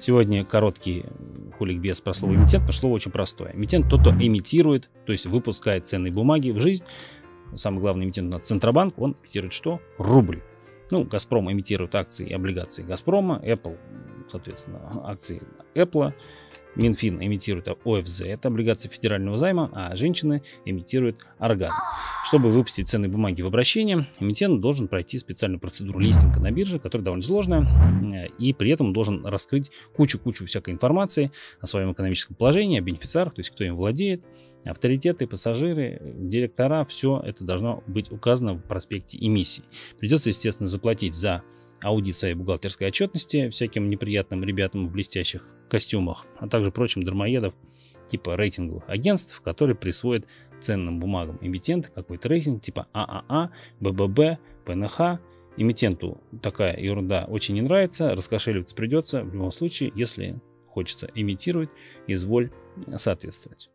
Сегодня короткий хуликбез про слово эмитент, потому что слово очень простое. Эмитент кто эмитирует, то есть выпускает ценные бумаги в жизнь. Самый главный эмитент у нас Центробанк, он эмитирует что? Рубль. Ну, Газпром имитирует акции и облигации Газпрома, Apple, соответственно, акции Apple, Минфин имитирует ОФЗ, это облигации федерального займа, а женщины имитируют оргазм. Чтобы выпустить ценные бумаги в обращение, эмитент должен пройти специальную процедуру листинга на бирже, которая довольно сложная, и при этом должен раскрыть кучу-кучу всякой информации о своем экономическом положении, о бенефициарах, то есть кто им владеет, авторитеты, пассажиры, директора, все это должно быть указано в проспекте эмиссии. Придется, естественно, заплатить за аудит своей бухгалтерской отчетности всяким неприятным ребятам в блестящих костюмах, а также прочим дармоедов типа рейтинговых агентств, которые присвоят ценным бумагам эмитента какой-то рейтинг типа ААА, БББ, ПНХ. Эмитенту такая ерунда очень не нравится, раскошеливаться придется в любом случае, если хочется имитировать, изволь соответствовать.